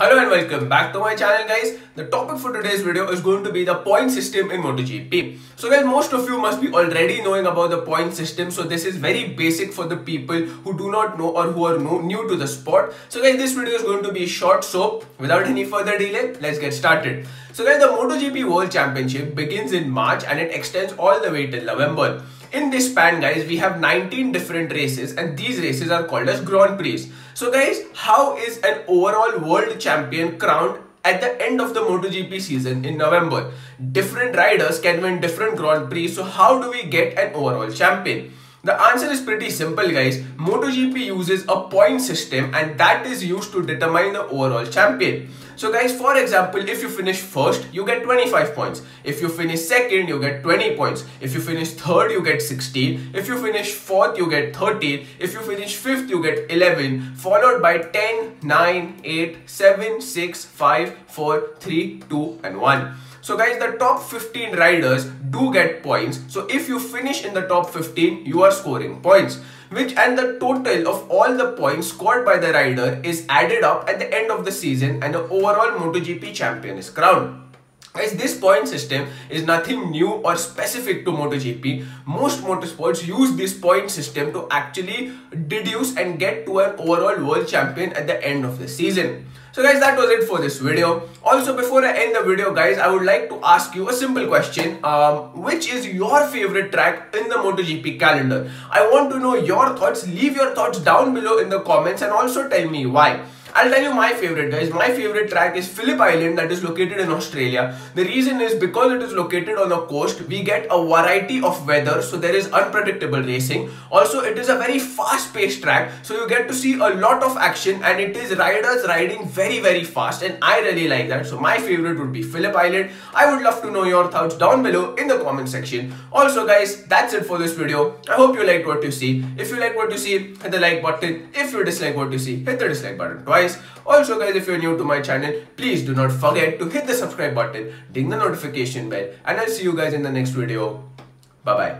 Hello and welcome back to my channel guys. The topic for today's video is going to be the point system in MotoGP. So guys, most of you must be already knowing about the point system. So this is very basic for the people who do not know or who are new to the sport. So guys, this video is going to be short. So without any further delay, let's get started. So guys, the MotoGP World Championship begins in March and it extends all the way till November. In this span guys, we have 19 different races and these races are called as Grand Prix. So guys, how is an overall world champion crowned at the end of the MotoGP season in November? Different riders can win different Grand Prix. So how do we get an overall champion? The answer is pretty simple guys. MotoGP uses a point system and that is used to determine the overall champion. So guys, for example, if you finish first, you get 25 points. If you finish second, you get 20 points. If you finish third, you get 16. If you finish fourth, you get 13. If you finish fifth, you get 11. Followed by 10, 9, 8, 7, 6, 5, 4, 3, 2 and 1. So guys, the top 15 riders do get points. So if you finish in the top 15, you are scoring points which and the total of all the points scored by the rider is added up at the end of the season and the overall MotoGP champion is crowned. Guys, this point system is nothing new or specific to MotoGP. Most motorsports use this point system to actually deduce and get to an overall world champion at the end of the season. So guys, that was it for this video. Also, before I end the video, guys, I would like to ask you a simple question. Um, which is your favorite track in the MotoGP calendar? I want to know your thoughts. Leave your thoughts down below in the comments and also tell me why. I'll tell you my favorite guys. My favorite track is Phillip Island that is located in Australia. The reason is because it is located on the coast, we get a variety of weather so there is unpredictable racing. Also it is a very fast paced track so you get to see a lot of action and it is riders riding very very fast and I really like that. So my favorite would be Phillip Island. I would love to know your thoughts down below in the comment section. Also guys, that's it for this video. I hope you liked what you see. If you like what you see, hit the like button. If you dislike what you see, hit the dislike button twice Also guys, if you're new to my channel, please do not forget to hit the subscribe button, ding the notification bell and I'll see you guys in the next video. Bye bye.